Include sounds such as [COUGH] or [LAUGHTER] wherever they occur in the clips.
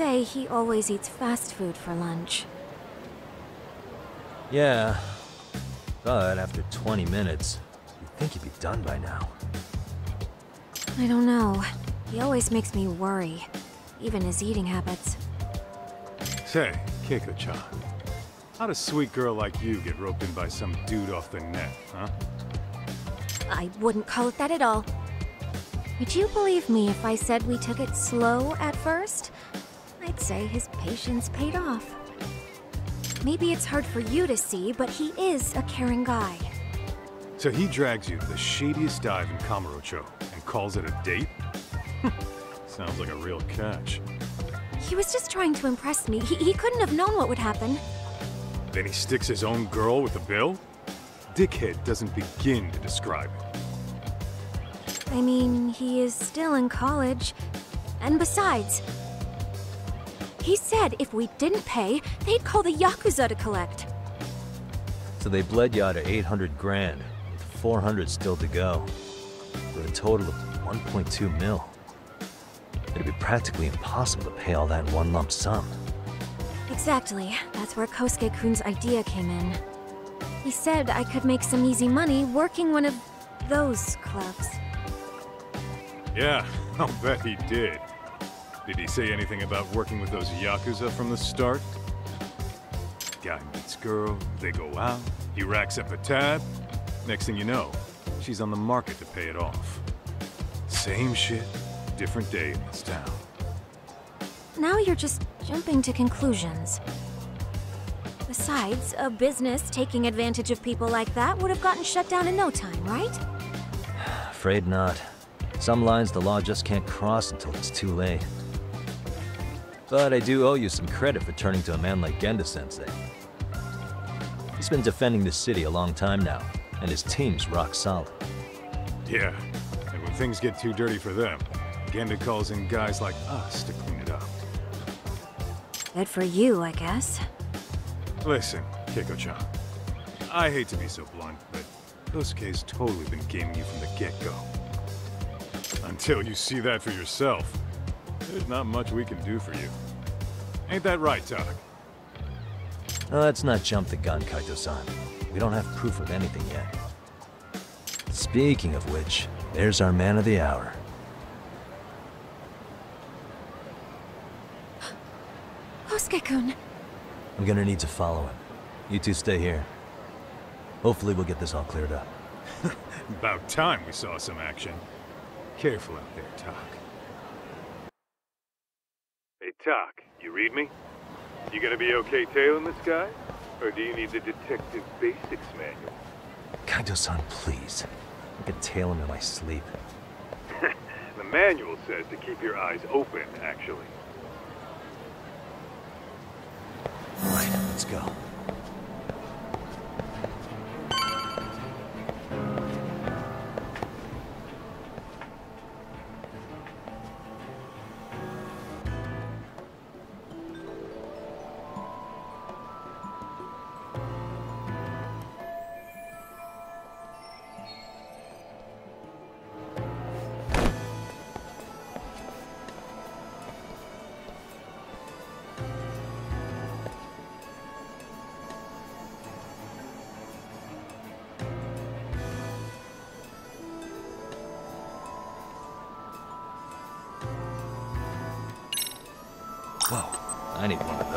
say he always eats fast food for lunch. Yeah, but after 20 minutes, you'd think he'd be done by now. I don't know. He always makes me worry. Even his eating habits. Say, Keiko-chan, how'd a sweet girl like you get roped in by some dude off the net, huh? I wouldn't call it that at all. Would you believe me if I said we took it slow at first? I'd say his patience paid off. Maybe it's hard for you to see, but he is a caring guy. So he drags you to the shadiest dive in Kamurocho and calls it a date? [LAUGHS] Sounds like a real catch. He was just trying to impress me. He, he couldn't have known what would happen. Then he sticks his own girl with a bill? Dickhead doesn't begin to describe it. I mean, he is still in college. And besides, he said if we didn't pay, they'd call the Yakuza to collect. So they bled you out of 800 grand, with 400 still to go, for a total of 1.2 mil. It'd be practically impossible to pay all that in one lump sum. Exactly. That's where Kosuke-kun's idea came in. He said I could make some easy money working one of those clubs. Yeah, [LAUGHS] I'll bet he did. Did he say anything about working with those Yakuza from the start? Guy meets girl, they go out, he racks up a tab. Next thing you know, she's on the market to pay it off. Same shit, different day in this town. Now you're just jumping to conclusions. Besides, a business taking advantage of people like that would have gotten shut down in no time, right? [SIGHS] Afraid not. Some lines the law just can't cross until it's too late. But I do owe you some credit for turning to a man like Genda-sensei. He's been defending the city a long time now, and his team's rock solid. Yeah, and when things get too dirty for them, Genda calls in guys like us to clean it up. Good for you, I guess. Listen, Keiko-chan. I hate to be so blunt, but Kosuke's totally been gaming you from the get-go. Until you see that for yourself, there's not much we can do for you. Ain't that right, Tak? Now, let's not jump the gun, Kaito-san. We don't have proof of anything yet. Speaking of which, there's our man of the hour. [GASPS] Kosuke-kun. I'm gonna need to follow him. You two stay here. Hopefully we'll get this all cleared up. [LAUGHS] About time we saw some action. Careful out there, Tak. Tak, you read me? You gonna be okay tailing this guy? Or do you need the Detective Basics manual? Kaito-san, please. I could tail him in my sleep. [LAUGHS] the manual says to keep your eyes open, actually. All right, let's go.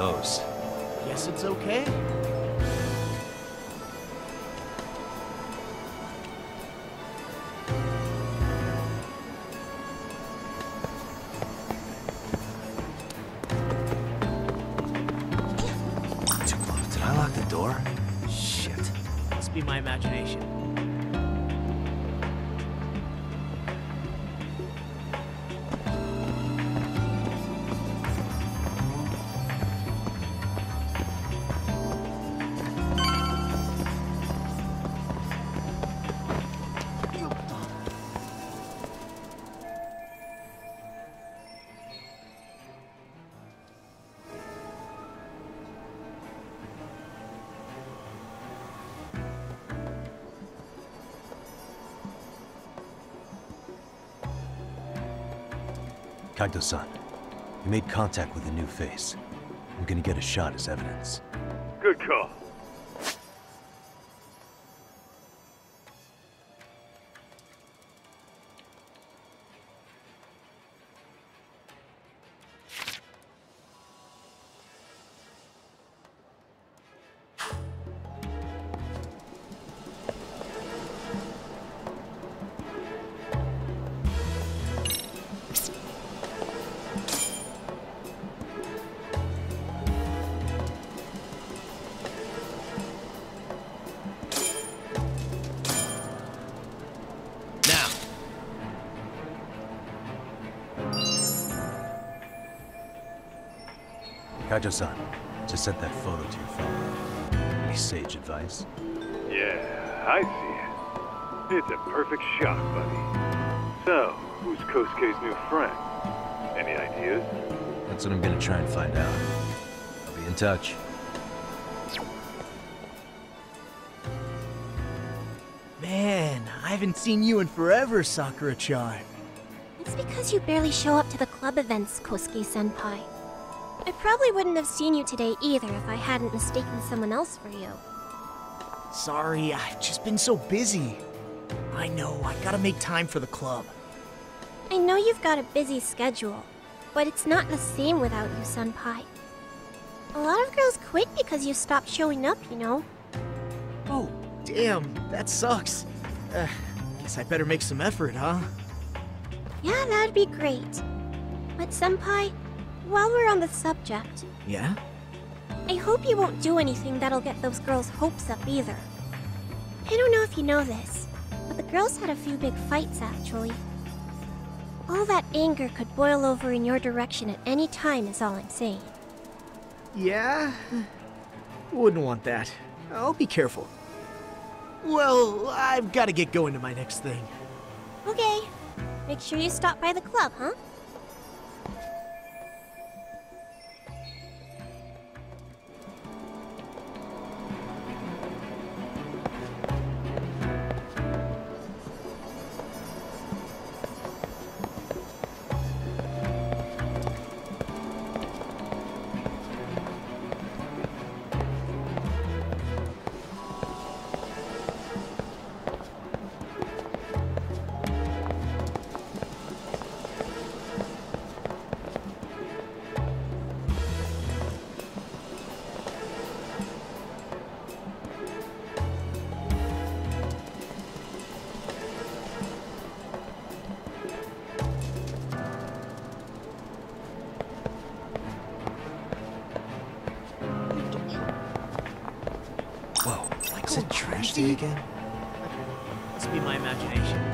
Those. Guess it's okay. Too close. Did I lock the door? Shit. Must be my imagination. Kaito-san, We made contact with a new face. I'm gonna get a shot as evidence. Good call. Kaito-san, just sent that photo to your phone. Any sage advice? Yeah, I see it. It's a perfect shot, buddy. So, who's Kosuke's new friend? Any ideas? That's what I'm gonna try and find out. I'll be in touch. man, I haven't seen you in forever, Sakura-chan. It's because you barely show up to the club events, Kosuke-senpai. I probably wouldn't have seen you today either if I hadn't mistaken someone else for you. Sorry, I've just been so busy. I know, I gotta make time for the club. I know you've got a busy schedule, but it's not the same without you, Senpai. A lot of girls quit because you stopped showing up, you know. Oh, damn, that sucks. Uh, guess I better make some effort, huh? Yeah, that'd be great. But Senpai, while we're on the subject, Yeah? I hope you won't do anything that'll get those girls' hopes up either. I don't know if you know this, but the girls had a few big fights actually. All that anger could boil over in your direction at any time, is all I'm saying. Yeah? Wouldn't want that. I'll be careful. Well, I've gotta get going to my next thing. Okay, make sure you stop by the club, huh? Day again? Must be my imagination.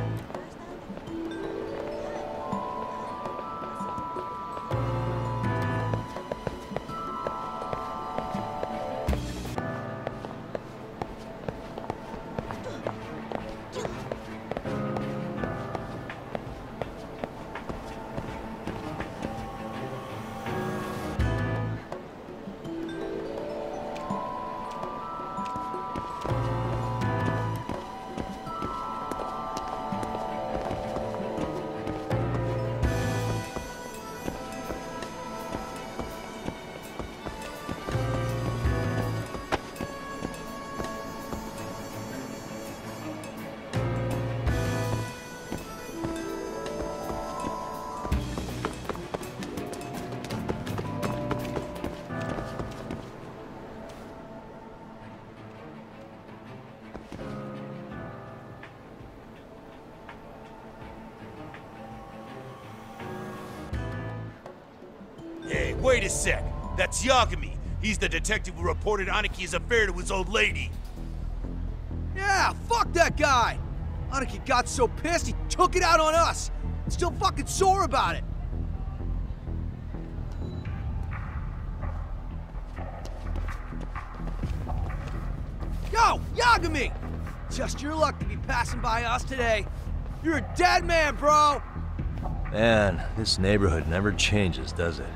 Wait a sec. That's Yagami. He's the detective who reported Aniki's affair to his old lady. Yeah, fuck that guy! Aniki got so pissed he took it out on us. Still fucking sore about it. Yo, Yagami! Just your luck to be passing by us today. You're a dead man, bro! Man, this neighborhood never changes, does it?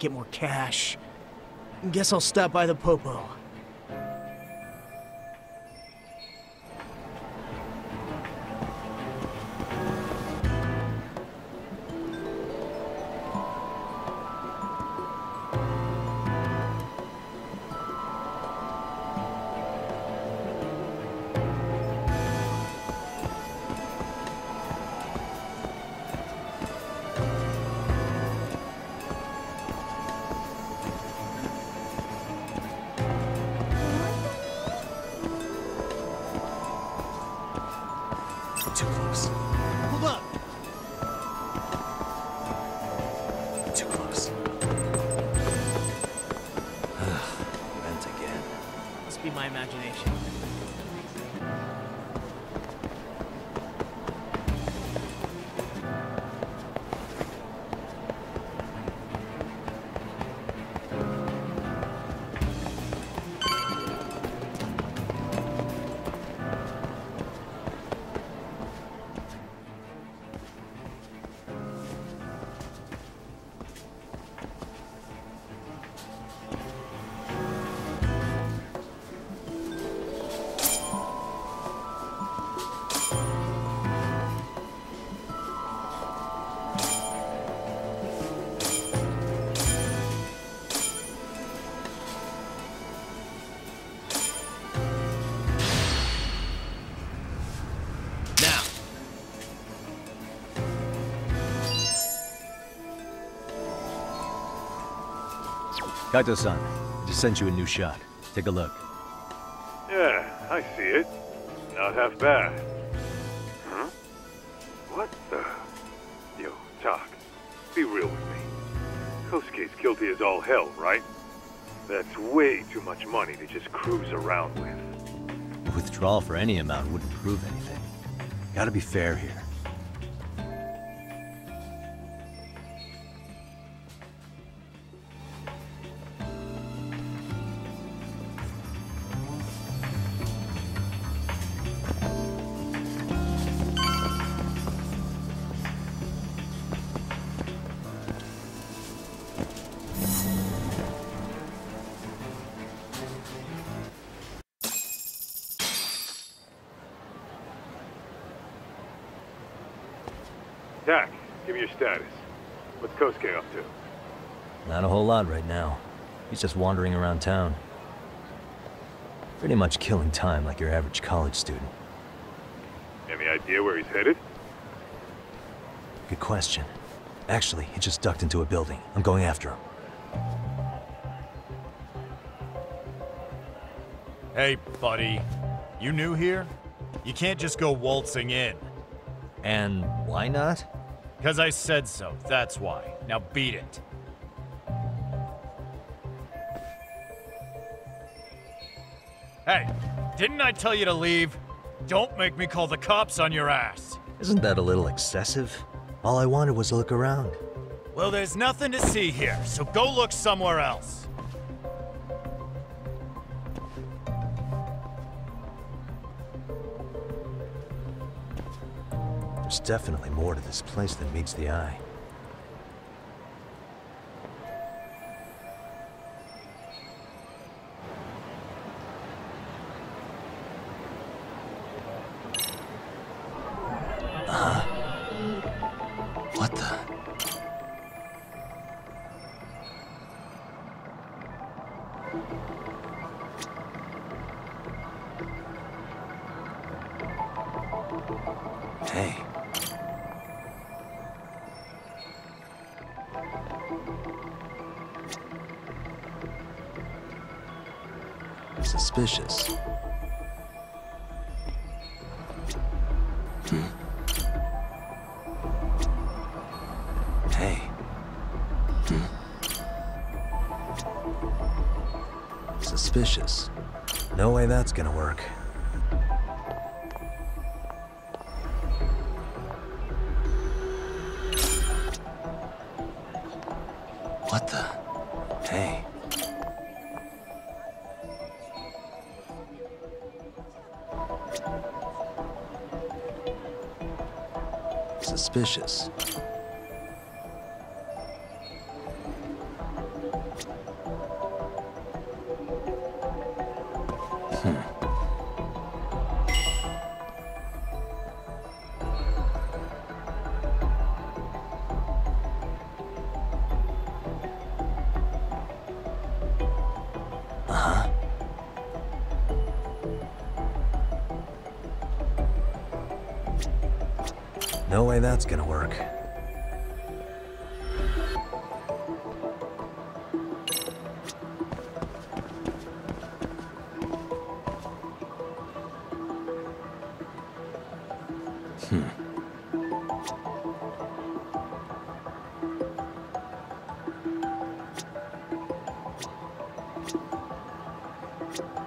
Get more cash. Guess I'll stop by the Popo. Kaito-san, I just sent you a new shot. Take a look. Yeah, I see it. Not half bad. Huh? What the? Yo, talk. Be real with me. Kosuke's guilty as all hell, right? That's way too much money to just cruise around with. A withdrawal for any amount wouldn't prove anything. Gotta be fair here. Tak, give me your status. What's Kosuke up to? Not a whole lot right now. He's just wandering around town. Pretty much killing time like your average college student. Any idea where he's headed? Good question. Actually, he just ducked into a building. I'm going after him. Hey, buddy. You new here? You can't just go waltzing in. And why not? Because I said so, that's why. Now beat it. Hey, didn't I tell you to leave? Don't make me call the cops on your ass. Isn't that a little excessive? All I wanted was to look around. Well, there's nothing to see here, so go look somewhere else. There's definitely more to this place than meets the eye. Suspicious. No way that's gonna work. What the? Hey. Suspicious. That's gonna work. What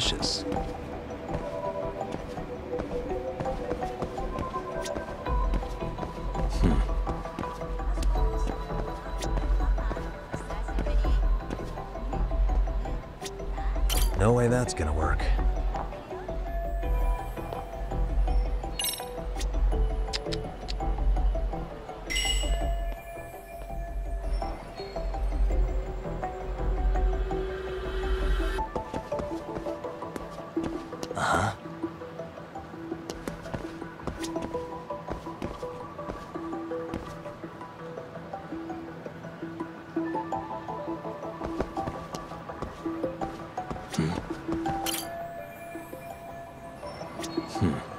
Suspicious. Hmm. No way that's gonna work. Hmm.